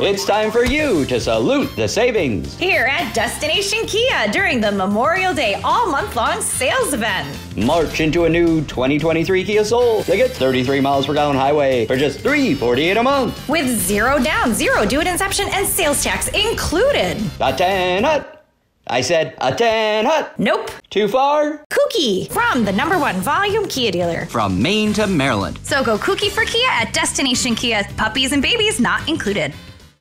It's time for you to salute the savings. Here at Destination Kia during the Memorial Day all month long sales event. March into a new 2023 Kia Soul that gets 33 miles per gallon highway for just $348 a month. With zero down, zero due at inception, and sales tax included. A 10 hut. I said a 10 hut. Nope. Too far? Kooky from the number one volume Kia dealer. From Maine to Maryland. So go kooky for Kia at Destination Kia. Puppies and babies not included.